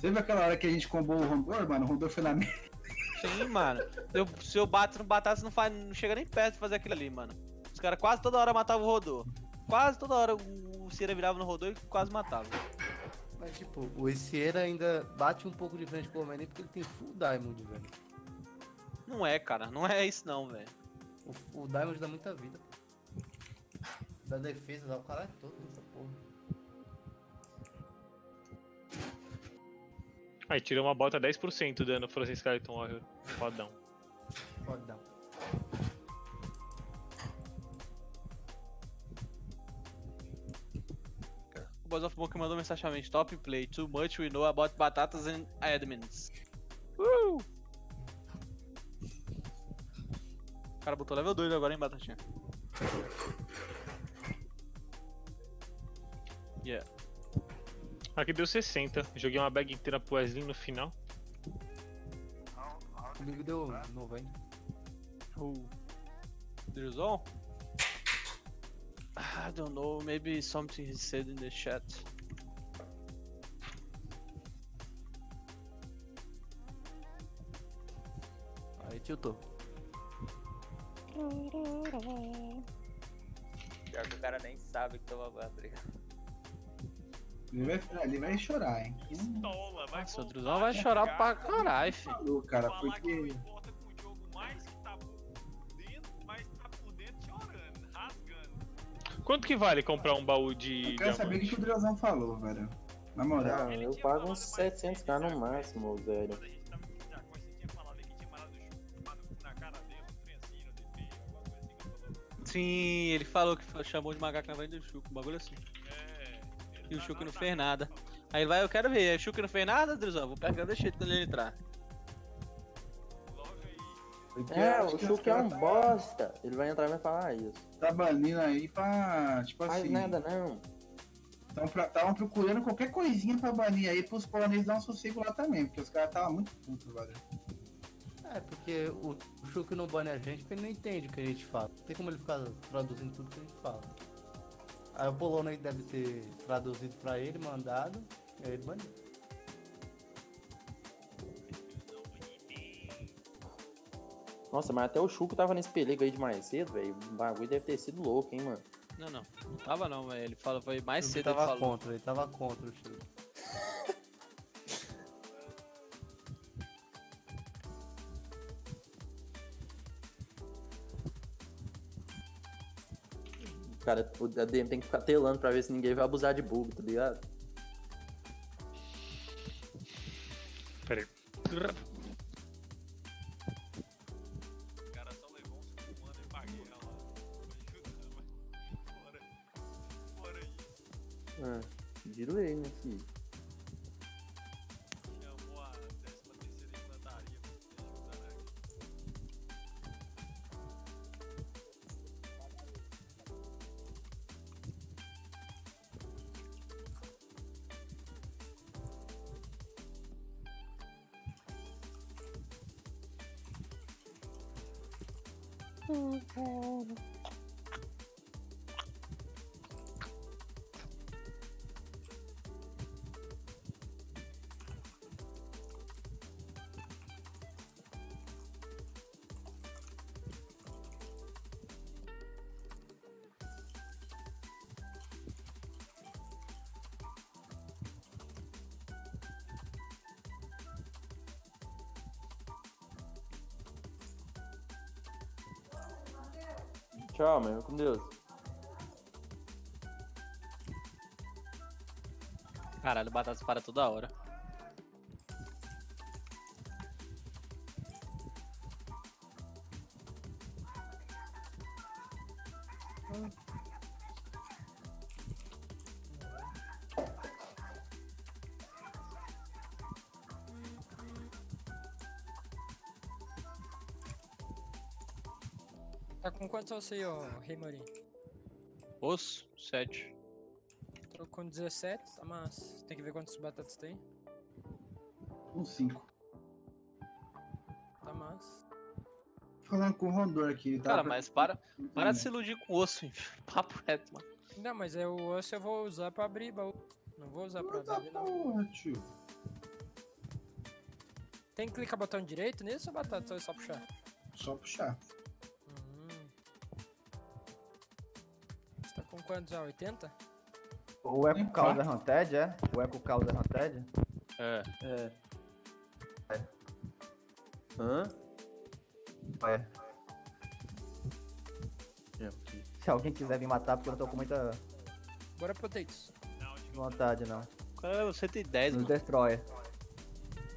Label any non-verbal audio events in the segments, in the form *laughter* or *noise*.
Você viu aquela hora que a gente combou o Rondor, mano? O Rondor foi na merda. Sim, mano. Eu, se eu bato no batata, não, faz, não chega nem perto de fazer aquilo ali, mano. Os caras quase toda hora matavam o Rodô. Quase toda hora o Cira virava no Rodô e quase matava. Mas tipo, o Ecieira ainda bate um pouco de frente com o Homem porque ele tem full Diamond, velho. Não é, cara. Não é isso não, velho. O, o Diamond dá muita vida, pô. Da defesa, dá o caralho todo nessa porra. Aí tira uma bota 10% do dano Frozen Skeleton Warrior. Fodão. Fodão. O Boss of Monk mandou mensagem pra mim. Top play. Too much we know about batatas and admins. Uh! O cara botou level 2 agora, hein, Batatinha? Yeah. Aqui deu 60. Joguei uma bag inteira pro Wesley no final. Comigo deu 90. Who? Drizon? I don't know, maybe something he said in the chat. Aí tiltou. Pior que o cara nem sabe que tava a briga. Ele vai, ele vai chorar, hein? Pistola, vai Nossa, o Drizão vai chorar jogar, pra caralho, filho. Falou, cara, falar que porque. não importa com o jogo mais que tá por dentro, mas tá por dentro chorando, rasgando. Quanto que vale comprar um baú de Eu quero saber o que diamante? o Drozão falou, velho. Na moral. Ele eu pago uns mais 700k no máximo, velho. Quando a gente tava em Jacó, você tinha falado aí que tinha parado no chute, tomado na cara dele, um trem assim, no DP, alguma coisa assim que ele falou. Sim, ele falou que chamou de macaco na frente do Chuco, um bagulho assim. E o Chuco não fez nada. Aí ele vai, eu quero ver. Aí o Chuco não fez nada, Drizão? Vou pegar deixa ele quando ele entrar. Logo aí. Porque É, o Chuck é um tá- bosta. Ele vai entrar e vai falar isso. Tá banindo aí pra. Tipo Faz assim. nada não. Estavam procurando qualquer coisinha pra banir aí pros poloneses dar um sossego lá também, porque os caras estavam muito putos, velho. É, porque o, Shulk não bane a gente porque ele não entende o que a gente fala. Não tem como ele ficar traduzindo tudo que a gente fala. Aí o polonês deve ter traduzido pra ele, mandado, e aí ele baniu. Nossa, mas até o Chuco tava nesse pelego aí de mais cedo, velho. O bagulho deve ter sido louco, hein, mano. Não, não. Não tava não, velho. Ele falou, foi mais Ele cedo ele tava falou. contra, ele tava contra o Shulk. Cara, o ADM tem que ficar telando pra ver se ninguém vai abusar de bug, tá ligado? Pera aí. O cara só levou Tchau, mano. Com Deus. Caralho, batata para toda hora. Tá ossos aí, ó, Rei Marinho? Osso, 7. Tô com 17, tá massa. Tem que ver quantos batatas tem. Um 5. Tá massa. Falando com o Rondor aqui, ele tá. Cara, mas para, para de se iludir com osso, *laughs* hein? Papo reto, mano. Não, mas é o osso eu vou usar pra abrir baú. Não vou usar pra Puta abrir, não. porra, tio. Tem que clicar botão direito nisso ou batata? É só puxar? Só puxar. Com quantos já? 80? O Eco Tem causa Hunted, é? O Eco causa Hunted? É. É. Hã? É. É, Se alguém quiser vir matar, porque eu não tô com muita Bora potatoes. vontade, não. Caramba, 110, Nos mano. destrói.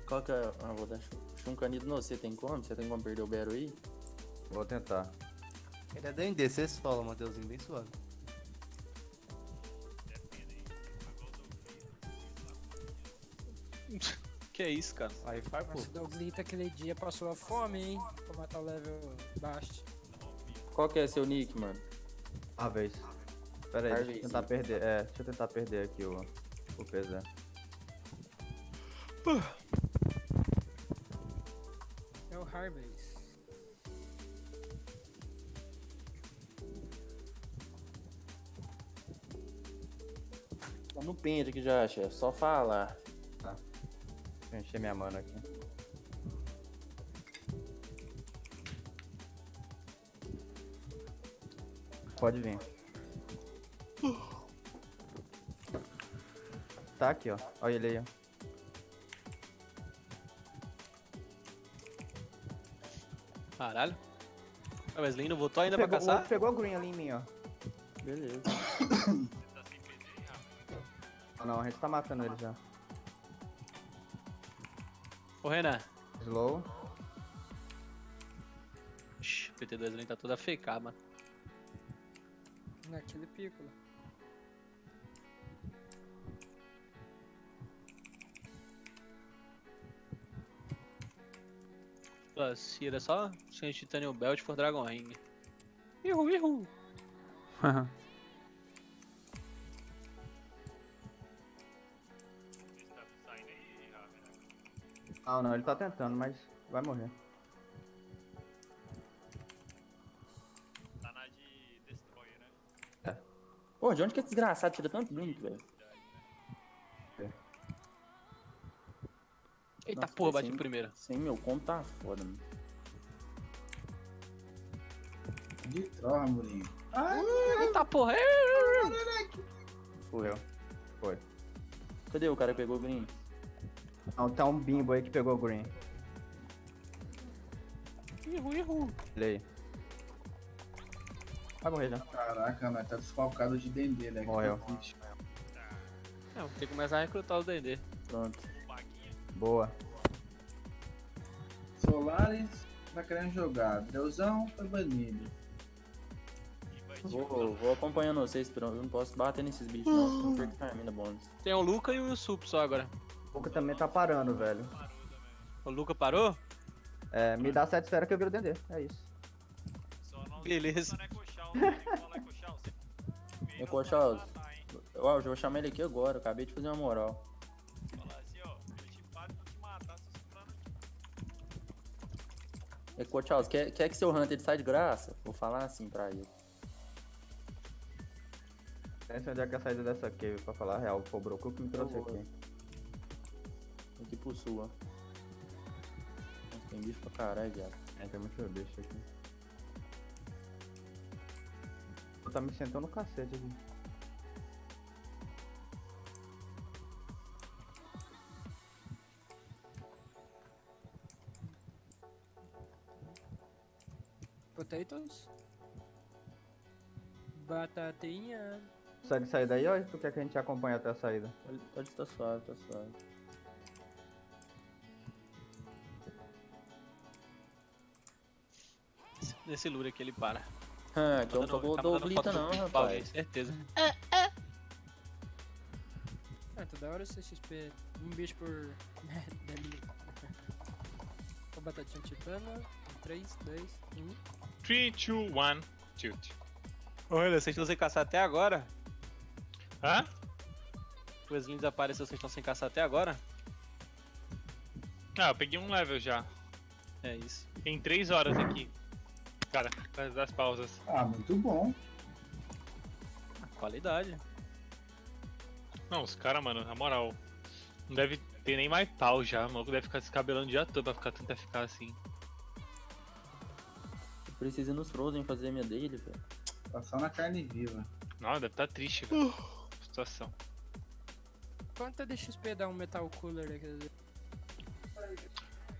Qual que é. Ah, vou dar chuncanido no. Você tem como? Você tem como perder o Bero aí? Vou tentar. Ele é DND, você sola, Mateuzinho, bem suave. Que é isso, cara? Aí faz, pô. Nossa, o Douglita aquele dia passou a fome, hein? Pra matar o level baixo. Qual que é seu nick, mano? Uma vez. Pera aí, deixa eu tentar perder. É, deixa eu tentar perder aqui o, o PZ. É o Harvey. Tá no pente aqui já, chefe. Só falar. Deixa eu encher minha mana aqui. Pode vir. Tá aqui, ó. Olha ele aí, ó. Caralho. O Wesley não voltou ainda Pegou, pra caçar? pegou o green ali em mim, ó. Beleza. Ah, *coughs* não, a gente tá matando ele já. Ô, Renan. Slow. Ixi, o PT do Wesley tá todo afecado, mano. Naquele pico. Cira, só sem Titanium Belt for Dragon Ring. Ihu, ihu. *laughs* Não, não, ele tá tentando, mas vai morrer. Tá na de Destroyer, né? Pô, de onde que é desgraçado tira tanto link, velho? Eita Nossa, porra, foi bati sem- primeiro. Sem meu conto tá foda, mano. De troca, Murinho. Eita porra, Fui eu. Cadê o cara que pegou o green? Não, tá um bimbo aí que pegou o green. ihu, ihu. Ele aí. Vai morrer já. Caraca, mas tá desfalcado de Dendê, né? Morreu. Não, tem que começar a recrutar os D&D. Pronto. Boa. Solaris tá querendo jogar. Deusão tá banido. Vou, vou acompanhando vocês, pero eu não posso bater nesses bichos, não. termina bônus. Tem o Luca e o Yusup só agora. O Luca também tá parando, velho. O Luca parou? É, me dá sete esferas que eu viro Dendê. É isso. Só não Beleza. Que. É Cochal. Ó, eu vou chamar ele aqui agora, eu acabei de fazer uma moral. Eu. É Cochaus, quer, quer que seu Hunter saia de graça? Vou falar assim pra ele. Pensa onde é que a saída dessa cave, pra falar a real. Pô, o que me trouxe Boa. aqui. Sul, ó. Nossa, Tem bicho pra caralho, viado. É, tem muito bicho aqui. Tá me sentando no cacete aqui. Potatoes. Batatinha. Consegue sair daí, ó? Tu quer que a gente acompanhe até a saída? Pode, pode tá suave, tá suave. Nesse lure aqui ele para. Ah, então não Tá mandando doblita foto não, do pau, rapaz. Certeza. Ah, toda hora você XP. Um bicho por. *laughs* Dali. Com batatinha titana. 3, 2, 1. 3, 2, 1, tilt. Olha, vocês estão sem caçar até agora? Hã? O Wesley desapareceu, vocês estão sem caçar até agora? Ah, eu peguei um level já. É isso. Tem 3 horas aqui. Cara, das- das pausas. Ah, muito bom. Qualidade. Não, os caras, mano, na moral. Não deve. Tem nem mais pau já, o maluco deve ficar descabelando o dia todo pra ficar tentar ficar assim. Eu preciso ir nos Frozen fazer a minha dele, velho. Passar na carne viva. Não, deve estar triste, velho. Situação. Quanto é de XP dá um Metal Cooler aqui?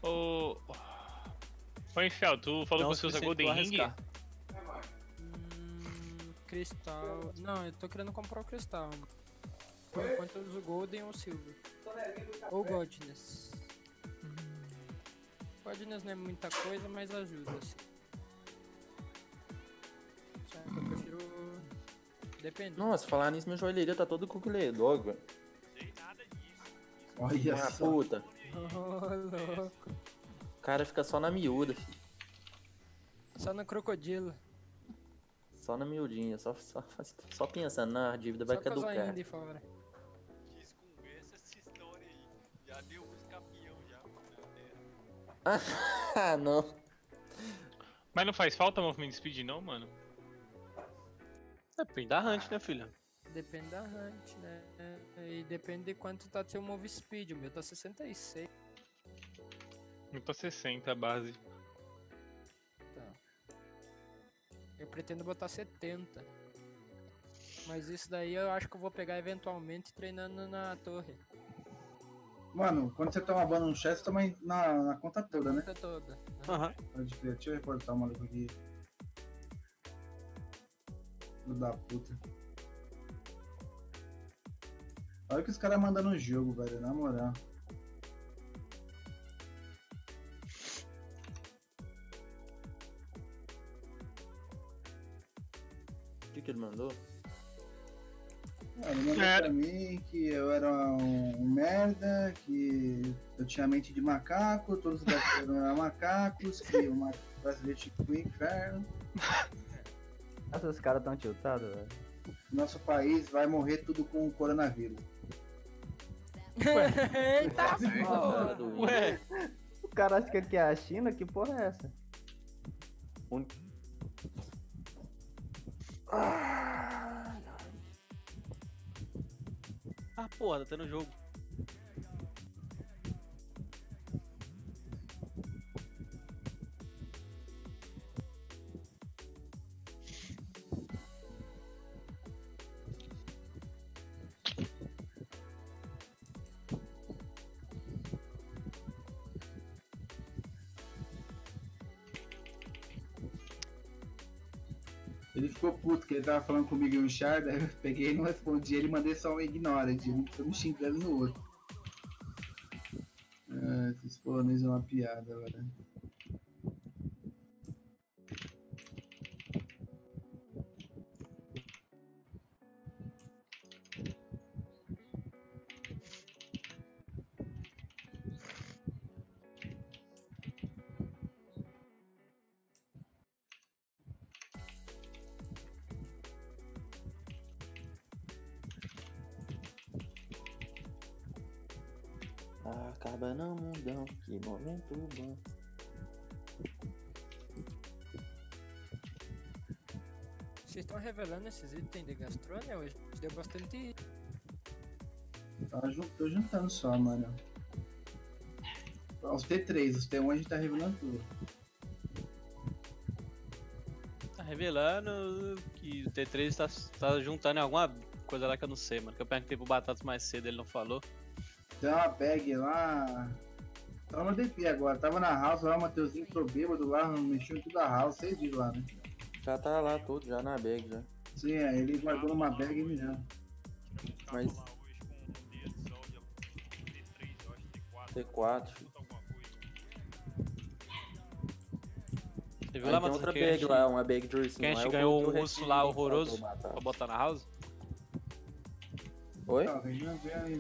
Ô. Ô, Infel, tu falou que você usa Golden Ring? Hum, cristal. Não, eu tô querendo comprar o cristal. Por enquanto eu uso Golden ou Silver. Ou Godness. Hum, Godness não é muita coisa, mas ajuda. Assim. Só que eu prefiro. Depende. Nossa, falar nisso, minha joalheria tá todo velho. sei nada disso. Olha Ah, só. puta. *laughs* Oh, cara fica só na miúda, filho. Só no crocodilo. Só na miudinha, só, só, *laughs* só pensando na dívida vai Só caducar. de fora. Desconversa essa história aí. Já deu uns campeão já ah, *laughs* não. Mas não faz falta movimento speed não, mano? Depende da hunt, né, filho? Depende da hunt, né? E depende de quanto tá seu move speed. O meu tá 66. Não tá 60 a base. Tá. Eu pretendo botar 70. Mas isso daí eu acho que eu vou pegar eventualmente treinando na torre. Mano, quando você toma ban no chat, você toma na, na conta toda, né? Conta toda. Aham. Pode crer. Deixa eu reportar o maluco aqui. Filho da puta. Olha o que os caras mandam no jogo, velho, na moral. Que, que ele mandou? Ah, Ele mandou Era. pra mim que eu era um, merda, que eu tinha mente de macaco, todos os brasileiros eram macacos, que o brasileiro tinha que pro inferno. *laughs* Esses caras tão tiltados, velho. Nosso país vai morrer tudo com o coronavírus. *laughs* Eita Cara porra! do Ué, O cara acha que aqui é a China? Que porra é essa? Un- ah, porra, tá tendo jogo. Ele ficou puto, que ele tava falando comigo em um char, daí eu peguei e não respondi ele, mandei só um ignora, de um foi me xingando no outro. Ah, esses polonês é uma piada, velho. Momento bom. Vocês estão revelando esses itens de gastrônia hoje? Deu bastante jun- tô juntando só, mano. Os T3, os T1 a gente tá revelando tudo. Tá revelando que o T3 tá, tá juntando em alguma coisa lá que eu não sei, mano. Que eu perguntei pro Batatas mais cedo, ele não falou. Tem uma bag lá. Tava no DP agora, tava na house lá, o Mateuzinho entrou bêbado lá, mexeu em tudo a house, seis dias lá, né? Já tá lá tudo, já na bag já. Sim, é, ele guardou numa bag e me já. Mas- Lá hoje com um dia de sol, já T3, eu acho, T4. T4. Puta alguma coisa. Você viu Aí lá, tem Matheus, outra bag lá, uma bag de ursinho. que a lá, gente eu ganhou um o urso restinho lá horroroso pra botar na house? Oi? Vai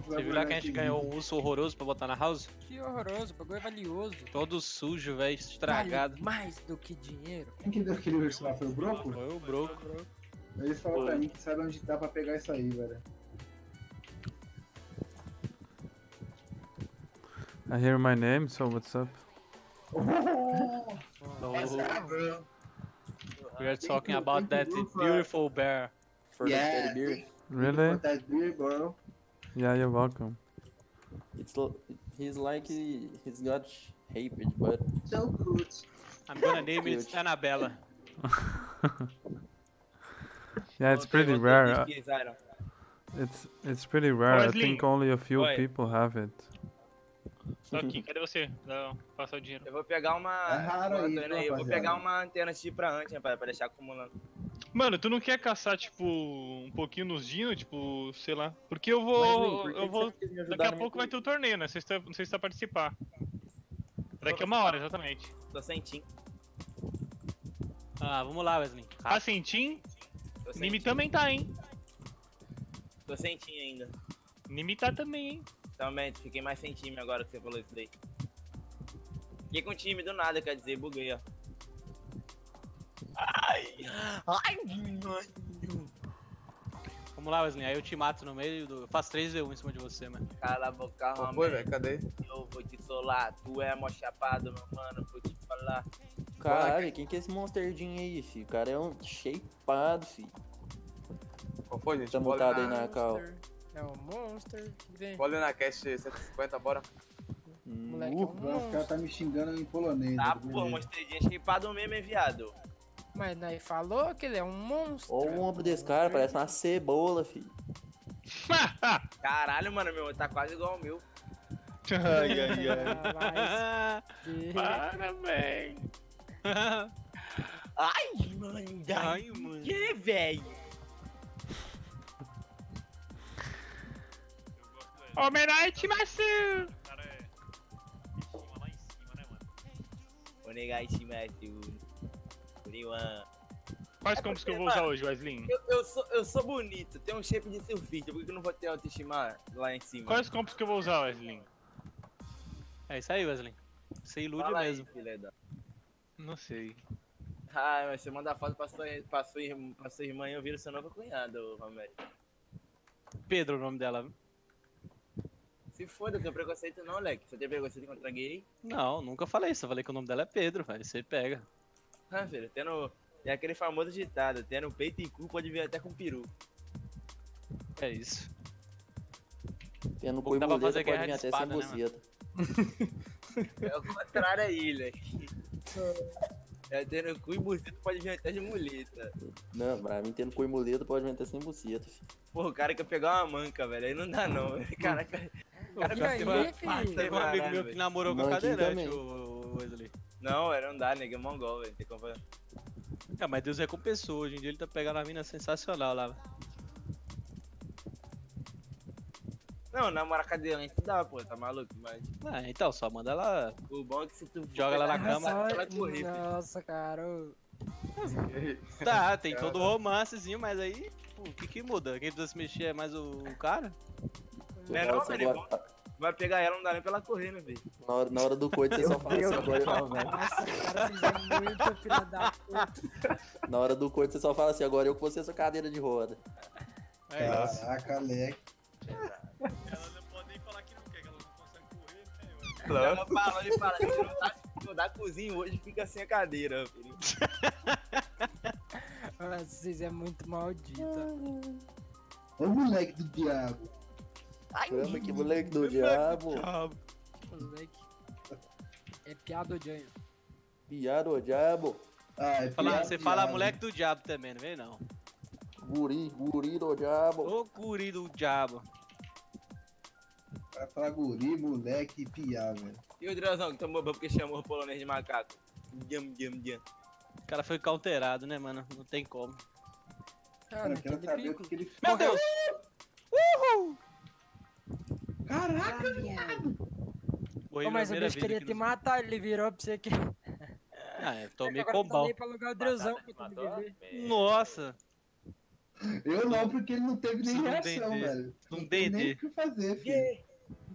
Você viu lá que a gente ganhou um urso horroroso pra botar na house? Que horroroso, o bagulho é valioso. Todo sujo, velho, estragado. Vale mais do que dinheiro. Quem que deu aquele urso lá? Foi o Broco? Foi o broco. Ele falou pra mim que sabe onde dá pra pegar isso aí, velho. I hear my name, so what's up? We are talking about that beautiful bear. For Yeah. the bear. Really? That beer, bro. Yeah, you're welcome. It's he's like he's got raped, but So good. I'm gonna name it. Annabella. *laughs* Yeah, it's pretty rare. It's it's pretty rare. I think only a few Oi. people have it. *laughs* Tô aqui, cadê você? Não, passar o dinheiro. Eu vou pegar uma. É raro aí, Eu vou pegar uma antena chip pra antes, rapaz, pra deixar acumulando. Mano, tu não quer caçar, tipo, um pouquinho nos dinos, tipo, sei lá. Porque eu vou. que eu vou. Daqui a pouco vai ter o torneio, né? Não sei se tá- não sei se tá participar. Daqui a uma hora, exatamente. Tô sem tim. Ah, vamos lá, Wesley. Tá sem Team? Tô sem Nimi também tá, hein? Tô sem tim ainda. Nimi tá também, hein? Também, fiquei mais sem time agora que você falou isso daí. Fiquei com time do nada, quer dizer, buguei, ó. Ai! Mano! Vamos lá, Wesley. Aí eu te mato no meio do. Eu faço 3v1 em cima de você, mano. Cala a boca, foi, velho? Cadê? Eu vou te solar. Tu é mó chapado, meu mano. Vou te falar. caralho, quem que é esse monsterdinho aí, filho? O cara é um shapeado, filho. Qual foi, gente? Tá mutado aí na cal. Monster. É um monster. Bola na cast 150, bora. Moleque, é um Uh, O cara monstro. tá me xingando em polonês. Tá, né? pô, mostradinha chapado mesmo, hein, viado. Mas nós falou que ele é um monstro. Olha o ombro desse cara, parece uma cebola, filho. *laughs* Caralho, mano, meu, tá quase igual ao meu. ai, ai, ai. Ah, *laughs* Parabéns. *laughs* Ai, mano, Ai, mano. que velho. Homenagem, Maçu! O cara é. Estima lá em cima, né, mano? É. Quais combos que eu vou usar hoje, Wesley? Eu, eu, sou, eu sou bonito, tenho um shape de surfista, por que eu não vou ter autoestima lá em cima? Quais combos que eu vou usar, Wesley? É isso aí, Wesley. Você ilude Fala aí, mesmo. da- Não sei. Ah, mas você manda foto pra sua, pra sua, irmã, pra sua irmã e eu viro seu novo cunhado, Romero. Pedro, é o nome dela. Se foda, tem preconceito não, Leque. Você tem preconceito contra gay? Não, nunca falei isso. Eu falei que o nome dela é Pedro, velho. Você pega. Ah, filho, tendo. É aquele famoso ditado, tendo peito e cu pode vir até com peru. É isso. Tendo coibuleta fazer pode vir até espada, sem né, buceta. *laughs* É o contrário aí, Leque. É tendo cu e buceta pode vir até de muleta. Não, pra mim tendo cu e muleta pode vir até sem buceta, filho. Pô, o cara quer pegar uma manca, velho. Aí não dá não. Caraca. O cara E quer aí, ser uma filho? pata, Teve um amigo caralho, meu que Não, era não dá, nega. É mongol, velho. Tem como... É, mas Deus recompensou. Hoje em dia ele tá pegando a mina sensacional lá. Não, namorar cadeirante dá, pô. Tá maluco? Mas Ah, então, só manda ela. o bom é que se tu... Joga ela na cama. ela, ela correr, filho. Nossa, cara. Tá, tem todo o romancezinho, mas aí, pô, o que que muda? Quem precisa se mexer é mais o, o cara? Não é hora não, você Vai pegar ela, não dá nem pra ela correr, né, velho? Na hora, na hora do coito você só fala assim, agora eu... Nossa, cara, vocês é muito filha da puta. Na hora do coito você só fala assim, agora eu que vou ser sua cadeira de roda. É isso. Caraca, Leque. Ela não pode nem falar que não quer, que ela não consegue correr, né? Ela fala, ele fala, se não não dá cozinha hoje, fica sem a cadeira, filho. Nossa, vocês é muito maldita. Ô moleque do diabo. Caramba, que moleque do diabo. Moleque. É piada odianho. Piada, ô diabo. Ah, é Fala- você fala moleque do diabo também, não vem não. Guri, guri do diabo. Ô guri do diabo. Vai falar guri, moleque e piá, velho. E o Drozão que tomou ban porque chamou o polonês de macaco? Jam, jam, jam. O cara foi cauterado, né, mano? Não tem como. Cara, eu quero saber o que, ele Meu Deus! Caraca, viado. Ô, mas o bicho queria vez te aqui matar, ele virou pra você que. no- Ah, é, *laughs* tomei Drezão pra tu viver. Nossa! Eu não, porque ele não teve nem reação, velho. Não tem nem o que fazer, filho.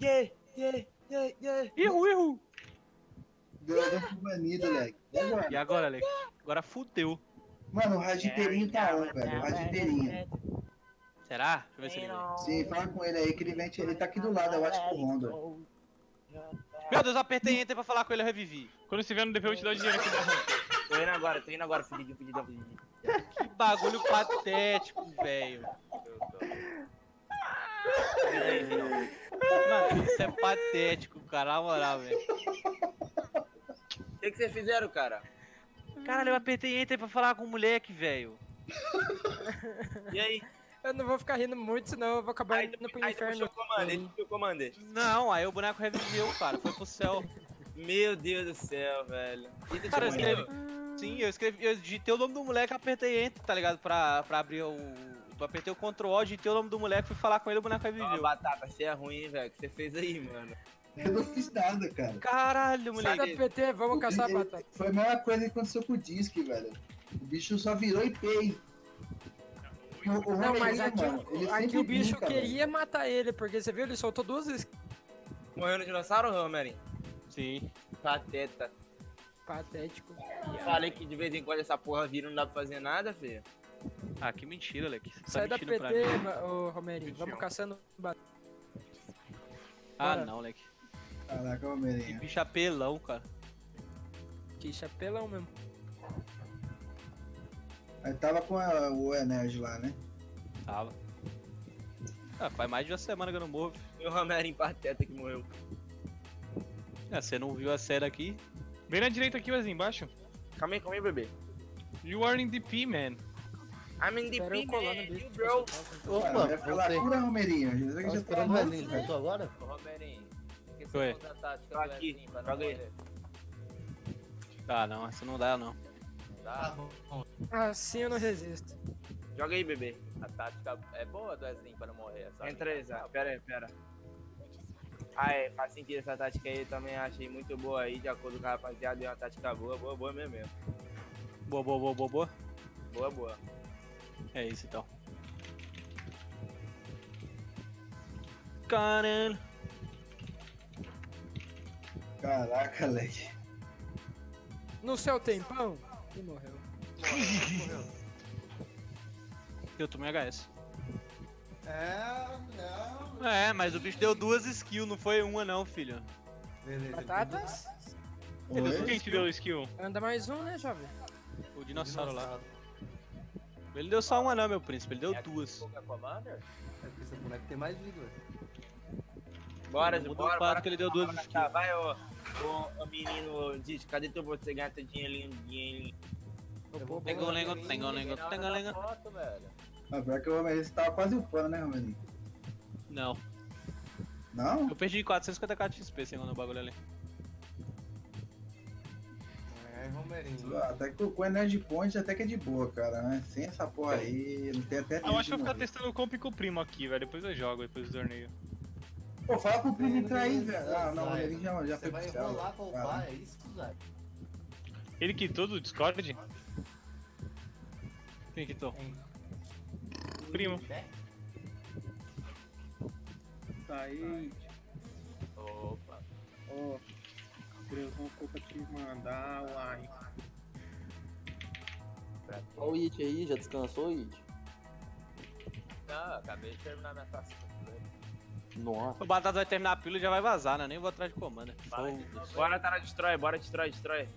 Yeah, yeah, yeah, yeah! Deu pro banido, moleque. E agora? E agora, Alex? Agora fudeu. Mano, o ragiteirinho tá on, velho. O ragiteirinho. Será? Deixa eu ver se ele vem. Sim, fala com ele aí que ele vem. Ele tá aqui do lado, eu acho que o Honda. Meu Deus, eu apertei enter pra falar com ele, eu revivi. Quando estiver no DP, eu te dou dinheiro aqui da. Tô indo agora, tô indo agora, filho, filho, filho. Que bagulho patético, velho. Mano, isso é patético, cara, na moral, velho. O que, que vocês fizeram, cara? Caralho, eu apertei enter pra falar com o moleque, velho. E aí? Eu não vou ficar rindo muito, senão eu vou acabar indo pro Aí inferno. o comandante, puxou o comandante. Não, aí o boneco reviveu, cara, foi pro céu. Meu Deus do céu, velho. Cara, eu escrevi. Sim, eu escrevi. Eu digitei o nome do moleque e apertei enter, tá ligado? Pra, pra abrir o. Eu apertei o Ctrl O, digitei o nome do moleque, fui falar com ele, o boneco Ó, reviveu. batata, você é ruim, hein, velho. O que você fez aí, mano? Eu não fiz nada, cara. Caralho, Sai moleque. da PT, vamos caçar a Ele- batata. Foi a mesma coisa que aconteceu com o Disque, velho. O bicho só virou IP. O, o Não, mas aqui, mano, o, aqui o bicho brinca, queria matar ele, porque você viu, ele soltou duas vezes. Morreu no dinossauro, Romerinho? Sim. Pateta. Patético. Eu falei que de vez em quando essa porra vira não dá pra fazer nada, filho. Ah, que mentira, Leque. Você tá Sai da mentindo pra PT, ô Romerinho. Vamos caçando. Ah, Bora. não, Leque. Caraca, Que Romerinho. bicho apelão, cara. Que chapelão mesmo. Aí tava com a- o Energy lá, né? Tava. Ah, faz mais de uma semana que eu não morro. filho. E o Romerinho pateta que morreu. Ah, você não viu a série aqui? Vem na direita aqui, Wesley, embaixo. Calma aí, calma aí, bebê. You are in DP, man. I'm in the no bicho. you bro. Opa, Cara, cura, Romerinho. Eu sei que já tá esperando o morto, Wesley, velho. voltou agora? Ô, Romerinho, Oi. Tô do aqui, Wezinho pra não joga aí. Ah, não, essa não dá, não. Tá? Assim eu não resisto. Joga aí, bebê. A tática é boa do Wezinho pra não morrer. Só Entra aí, Zé. Pera aí, pera. Ah, é, faz sentido essa tática aí, também achei muito boa aí, de acordo com a rapaziada, é uma tática boa, boa, boa mesmo. mesmo. Boa, boa, boa, boa, boa. Boa, boa. É isso então. Caralho. Caraca, Leque. No seu tempão, e morreu. *laughs* Eu tomei HS. É, não. É, mas o bicho deu duas skills, não foi uma não, filho. Beleza. Batatas? Oi? Quem te deu o skill? Anda mais um, né, jovem? O dinossauro lá. Ele deu só uma não, meu príncipe, ele deu É duas. é porque esse boneco tem mais vida, velho. Bora, Mudou bora, o fato bora. que ele deu duas skills. tá, Vai, ô, ô, ô menino, diz, cadê teu você ganha teu dinheirinho, dinheirinho? Lengo, lengo, lengo, lengo, Tem lengo, na lengo. Ah, pior que o Romerinho você tava quase upando, né, Romerinho? Não, Não? eu perdi 454 XP sem o bagulho ali. É, Romerinho. Até que com Energy Point até que é de boa, cara, né? Sem essa porra aí, não tem até Ah, eu acho que eu vou ficar de testando o comp com o primo aqui, velho. Depois eu jogo, depois do torneio. Pô, fala pro primo entrar aí, velho. Ah, não, o Zay. Romerinho já, já foi vai pro céu. enrolar pra upar, Caralho. é isso, Zé? Ele quitou do Discord? Quem que tô? Primo. Tá aí. Opa. Ó. Deus, não ficou pra te mandar. Pra quê? Ó o It aí, já descansou, It? Não, acabei de terminar minha taça. Nossa. O Batata vai terminar a pílula e já vai vazar, né? Nem vou atrás de comanda. Foda-se. Bora, tá na destrói, bora, destrói, destrói.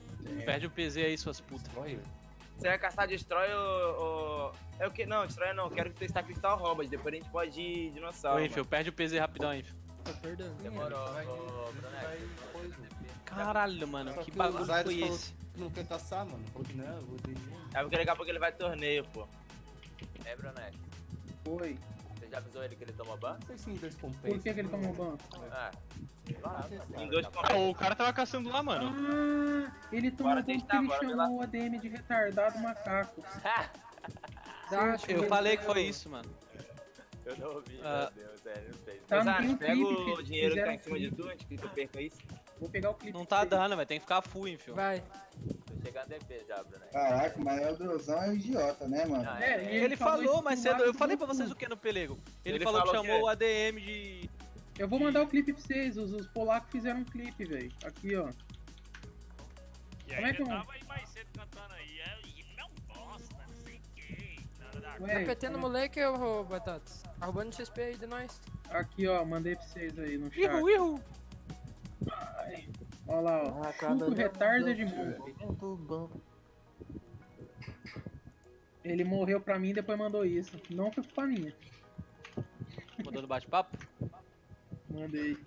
Perde o PZ aí, suas putas. Você vai caçar destrói ou. ou- É o que? Não, destrói não, quero que testar Crystal Robots, depois a gente pode ir dinossauro. Ô. Infio, perde o PZ rapidão, Infio. Tô perdendo. Demorou, ô. Caralho, mano, que que bagulho o foi falou esse? que não quer caçar, mano. Não, eu vou ter É porque daqui a pouco ele vai torneio, pô. É, Brunex. Foi. Já avisou ele que ele tomou ban? Não sei se em dois Por que, que ele tomou ban? Ah. Lá, Em dois Ah, o cara tava caçando lá, mano. Ah, ele tomou ban porque ele ver chamou o ADM de retardado macaco. *laughs* Acho Eu falei que foi isso, mano. Eu não ouvi, Ah. meu Deus, sério, não fez. Tá, não Exato, tem um pega o dinheiro que tá em cima de clipe. tu antes que tu perca isso. Vou pegar o clipe. Não tá dando, vai. Tem que ficar full, Infio. Vai. Tô chegando DP já, Brunex. Caraca, mas é o Drozão é um idiota, né, mano? Ah, É, e Ele falou isso mais do cedo, eu falei pra vocês o que no pelego. Ele, Ele falou que falou o chamou o ADM de. Eu vou mandar o clipe pra vocês, os, os polacos fizeram um clipe, velho. Aqui, ó. E Como é aí que eu eu- tava aí mais cedo cantando aí. É, e não bosta, não sei o que. Nada da Ué, Tá petendo moleque, ô Batatas. Tá roubando XP aí de nós. Aqui, ó, mandei pra vocês aí no chat. Ihu, ihu. Olha lá, ó. Ah, Chuto retarda de mundo. Ele morreu pra mim e depois mandou isso. Não foi culpa minha. Mandou no bate-papo? Mandei.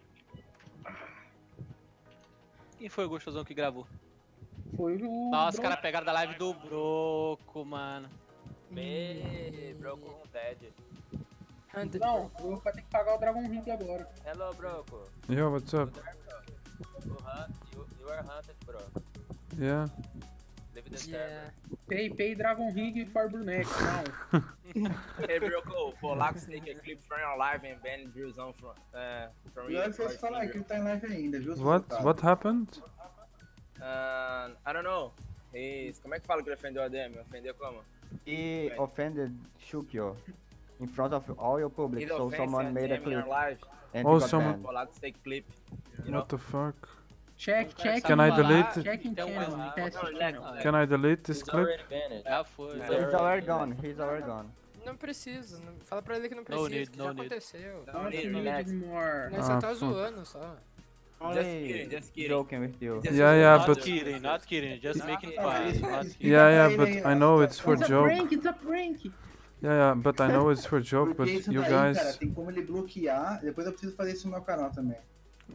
Quem foi o gostosão que gravou? Foi o. Nossa, os caras pegaram da live do Broco, mano. Me, Broco Dead. Não, eu vou ter que pagar o Dragon Ring agora. Hello, Broco. Yo, what's up? You, hunt, you, you are hunted, bro. Yeah. Leave the Yeah. Pay, pay Dragon Ring for Brunex, não. *laughs* Hey, Broco, Polacos take a clip from your live and ban Drewzão from, uh, from E olha que ele tá em live ainda, viu? What? What happened? Uh, I don't know. He's, como é que fala que ele ofendeu a DM? Ofendeu como? He offended Shukyo in front of all your public, so someone made a clip. Live. And Oh, he got someone- banned. Polacos take clip. You know? What the fuck? Check, check. Can I delete it? Check in channel, mais- test Não, channel. Can I delete this clip? Já foi. He's already gone, he's already gone. Não precisa, não- fala pra ele que não No precisa, need, que já need. aconteceu. Não, Not need, needed more. Nós só Ah, tá fuck. zoando só. Only kidding, just kidding. joking with you. Just Yeah, yeah, Not but kidding, not kidding, just making fun. Yeah, yeah, but I know it's for It's a prank, it's a prank. Yeah, yeah, but I know it's for joke. But isso you daí, cara, guys, tem como ele bloquear. Depois eu preciso fazer isso no meu canal também.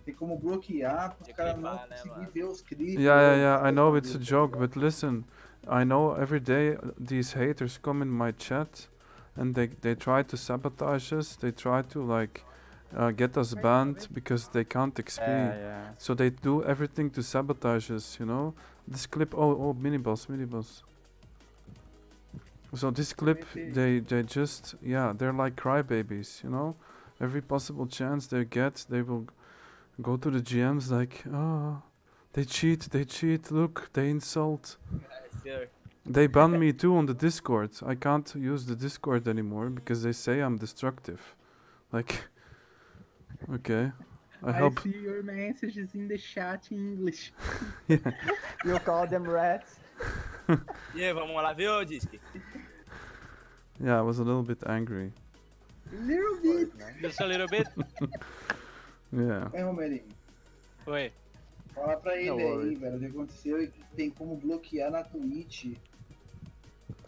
Tem como bloquear para os Tem não clipar, né, conseguir ver os clipes. yeah, yeah, yeah. I know it's a joke, but listen, I know every day uh, these haters come in my chat, and they they try to sabotage us. They try to like uh, get us banned because they can't XP. Yeah, yeah. So they do everything to sabotage us, you know. This clip, oh, oh, mini boss, mini boss. So this clip, they they just yeah, they're like crybabies, you know. Every possible chance they get, they will go to the GMs like, oh, they cheat, they cheat. Look, they insult. They ban me too on the Discord. I can't use the Discord anymore because they say I'm destructive. Like, *laughs* okay, I I help. see your messages in the chat in English. *laughs* yeah. You call them rats? *laughs* E aí, vamos lá ver, ô Disque? Yeah, I was a little bit angry. Little bit. Just a little bit? *laughs* Yeah. É, Romerinho. Oi. Fala pra ele No aí, velho, o que aconteceu e que tem como bloquear na Twitch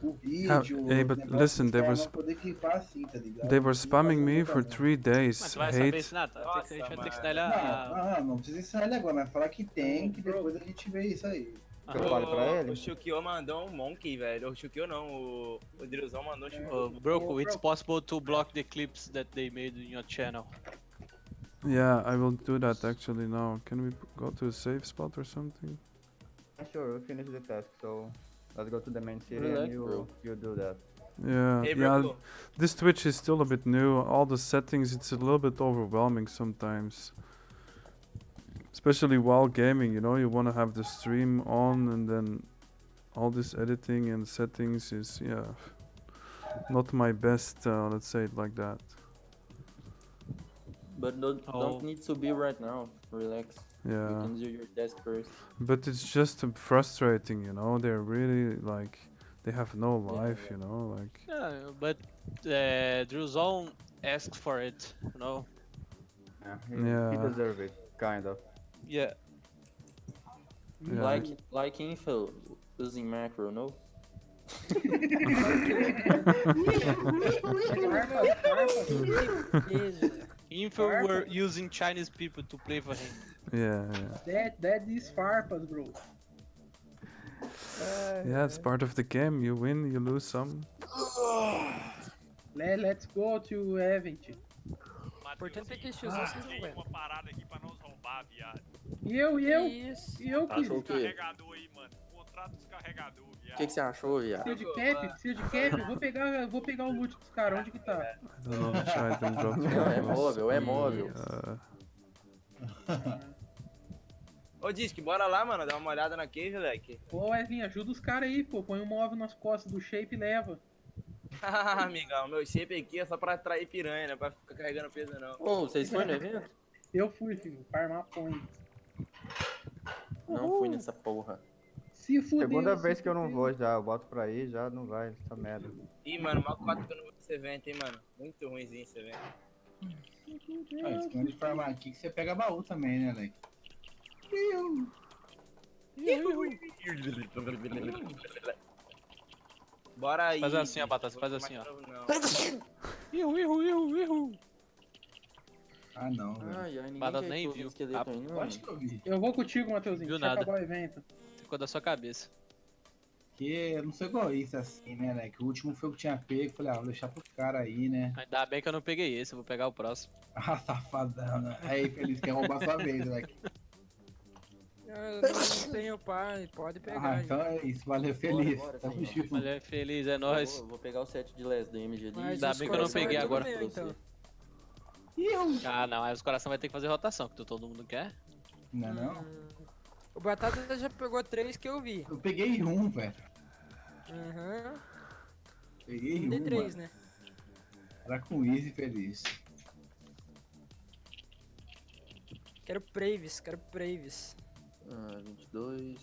o Ah, vídeo. hey, o but listen, they were não assim, tá? They were E spamming me for three Mas days. saber Hate. Tá? Tem que- Nossa, A gente vai ter que mano. ensinar ele Não, não, não precisa ensinar ele agora, mas falar que tem, que depois a gente vê isso aí. Eu falo pra ele? O Shukio mandou um Monkey, velho. O Shukio não, o, o Drewzão mandou um Shukio. Uh, Broco, it's possible to block the clips that they made in your channel. Yeah, I will do that actually now. Can we go to a safe spot or something? Yeah, Sure, we finished the task, so let's go to the main city Relax, and you, bro. you do that. Yeah, Hey, yeah. This Twitch is still a bit new. All the settings, it's a little bit overwhelming sometimes. Especially while gaming, you know, you want to have the stream on and then all this editing and settings is, yeah, not my best, uh, let's say it like that. But don't, Oh. don't need to be right now. Relax. Yeah you can do your desk first. But it's just uh, frustrating, you know, they're really like, they have no life, yeah. you know, like. Yeah, but uh, Drewzone asked for it, you know? Yeah, he, he Yeah. it, kind of. Yeah. Yeah. Like like info using macro, no? Info were using Chinese people to play for him. *laughs* Yeah, yeah. That, that is farpas, bro. Yeah, it's uh, part of the game. You win, you lose some. Let, let's go to event. Importante é que esses vocês não aguentam. uma parada aqui pra nós roubar, viado. E eu, e eu, Isso. e eu, que Achou o quê? Descarregador aí, mano. Contrato descarregador, O viado. que, que você achou, viado? precisa de cap, precisa de cap, eu vou pegar, vou pegar o loot dos caras, onde que tá? Know which item dropped Não, é móvel, é móvel. Uh, Ô Disque, bora lá, mano. Dá uma olhada na cave, leque. Ô Wesley, ajuda os caras aí, pô, põe um móvel nas costas do shape e leva. *laughs* Amigão, meu shape aqui é só pra atrair piranha, não é pra ficar carregando peso, não. Ô, vocês foram no evento? Eu fui, filho, farmar point. Não fui nessa porra. Se fudeu. Segunda se vez que eu não vou já, eu boto pra ir, já não vai, essa merda. Ih, mano, mal 4 que eu não vou nesse evento, hein, mano. Muito ruimzinho esse evento. Ah, esquema de farmar aqui que você pega baú também, né, Leque? Bora aí. Faz assim, ó, Batata, não faz assim, ó. Ihu, ihu, ihu, ihu. Ah, não, velho. Ai, ai, ninguém nem viu. Ah, ainda, Eu acho que eu vi. Eu vou contigo, Matheusinho. Viu nada. acabar o evento. Ficou da sua cabeça. Porque eu não sou egoísta assim, né, né? Que o último foi o que tinha pego. Falei, ah, vou deixar pro cara aí, né? Ainda bem que eu não peguei esse, eu vou pegar o próximo. *laughs* Ah, safadão, né? Aí, Feliz, quer roubar sua vez, moleque. Eu não tenho pai, pode pegar. Ah, gente. então é isso. Valeu, Feliz. bora, Tamo senhor. junto. Olha, feliz, é nóis. Vou, vou pegar o set de Les do MG ali. Mas Ainda bem que eu não é peguei agora meu, então. Ah, não, aí os coração vai ter que fazer rotação, que todo mundo quer. Não é não? Hum. O Batata já pegou três que eu vi. Eu peguei um, velho. Aham. Peguei Um um, de três, mano. né? Era com Easy Feliz. Quero Pravis, quero Pravis. Ah, 22,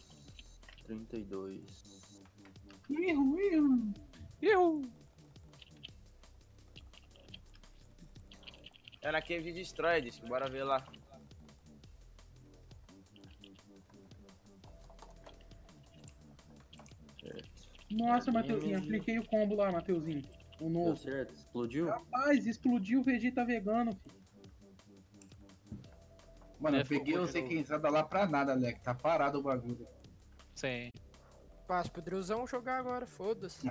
32. Ihu, ihu. Ihu! É na Cave Destroyed, bora ver lá. Nossa, Matheusinho, apliquei o combo lá, Matheusinho. O Deu novo. certo? Explodiu? Rapaz, explodiu o Vegeta vegano, filho. Mano, eu peguei sei que entrada lá pra nada, Leque. Tá parado o bagulho. Sim. Passo pro Druzão jogar agora, foda-se.